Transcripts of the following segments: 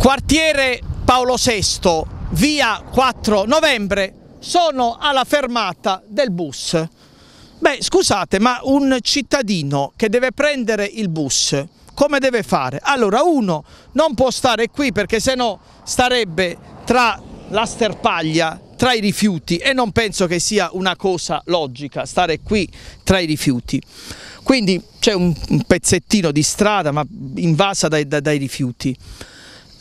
quartiere Paolo VI, via 4 novembre, sono alla fermata del bus. Beh, scusate, ma un cittadino che deve prendere il bus, come deve fare? Allora, uno non può stare qui perché sennò starebbe tra la sterpaglia, tra i rifiuti e non penso che sia una cosa logica stare qui tra i rifiuti. Quindi c'è un, pezzettino di strada ma invasa dai, dai, dai rifiuti.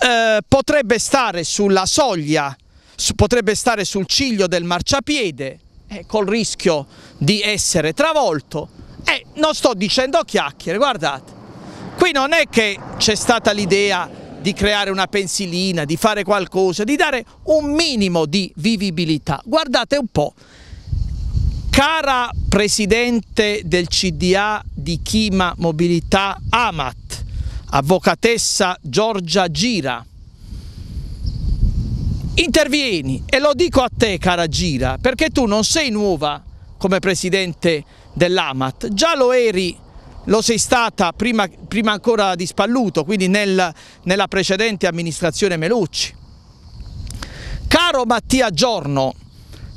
Eh, potrebbe stare sulla soglia, su, potrebbe stare sul ciglio del marciapiede, eh, col rischio di essere travolto. E eh, non sto dicendo chiacchiere, guardate, qui non è che c'è stata l'idea di creare una pensilina, di fare qualcosa, di dare un minimo di vivibilità. Guardate un po', cara Presidente del CDA di Chima Mobilità Amat, avvocatessa Giorgia Gira, intervieni e lo dico a te cara Gira perché tu non sei nuova come presidente dell'Amat, già lo eri, lo sei stata prima, prima ancora di Spalluto, quindi nel, nella precedente amministrazione Melucci. Caro Mattia Giorno,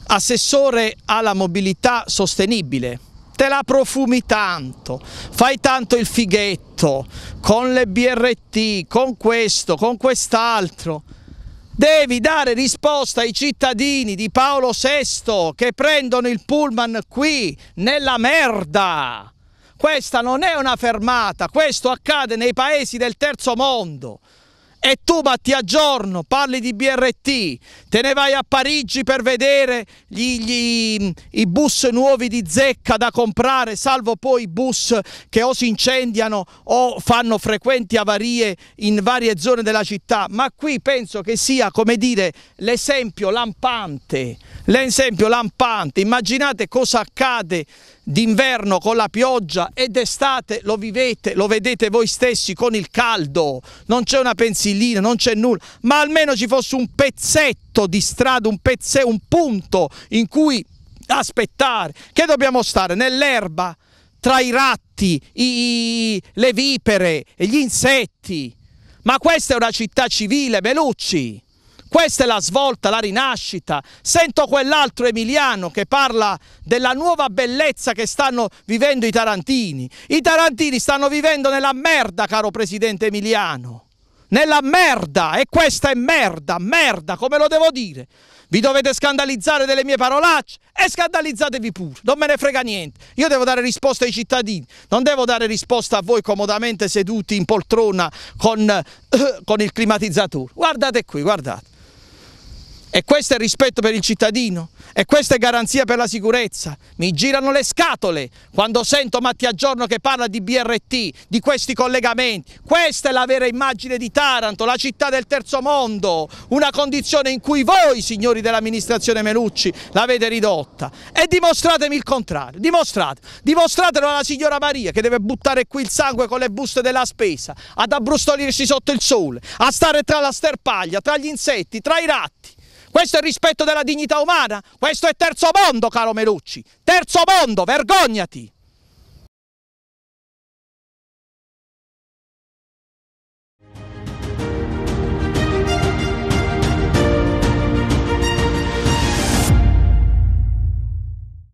assessore alla mobilità sostenibile, te la profumi tanto, fai tanto il fighetto con le BRT, con questo, con quest'altro. Devi dare risposta ai cittadini di Paolo VI che prendono il pullman qui, nella merda. Questa non è una fermata, questo accade nei paesi del terzo mondo. E tu Mattia Giorno parli di BRT, te ne vai a Parigi per vedere gli, gli, i bus nuovi di zecca da comprare, salvo poi i bus che o si incendiano o fanno frequenti avarie in varie zone della città. Ma qui penso che sia, come dire, l'esempio lampante, l'esempio lampante. Immaginate cosa accade d'inverno con la pioggia e d'estate lo vivete, lo vedete voi stessi con il caldo, non c'è una pensillina, non c'è nulla, ma almeno ci fosse un pezzetto di strada, un, pezzetto, un punto in cui aspettare. Che dobbiamo stare? Nell'erba, tra i ratti, i, le vipere, gli insetti. Ma questa è una città civile, Belucci. Questa è la svolta, la rinascita. Sento quell'altro Emiliano che parla della nuova bellezza che stanno vivendo i tarantini. I tarantini stanno vivendo nella merda, caro presidente Emiliano. Nella merda, e questa è merda, merda, come lo devo dire? Vi dovete scandalizzare delle mie parolacce e scandalizzatevi pure, non me ne frega niente. Io devo dare risposta ai cittadini, non devo dare risposta a voi comodamente seduti in poltrona con, con il climatizzatore. Guardate qui, guardate. E questo è rispetto per il cittadino? E questa è garanzia per la sicurezza? Mi girano le scatole quando sento Mattia Giorno che parla di BRT, di questi collegamenti. Questa è la vera immagine di Taranto, la città del terzo mondo, una condizione in cui voi, signori dell'amministrazione Melucci, l'avete ridotta. E dimostratemi il contrario, dimostrate. Dimostratelo alla signora Maria che deve buttare qui il sangue con le buste della spesa, ad abbrustolirsi sotto il sole, a stare tra la sterpaglia, tra gli insetti, tra i ratti. Questo è il rispetto della dignità umana? Questo è terzo mondo, caro Melucci. Terzo mondo, vergognati!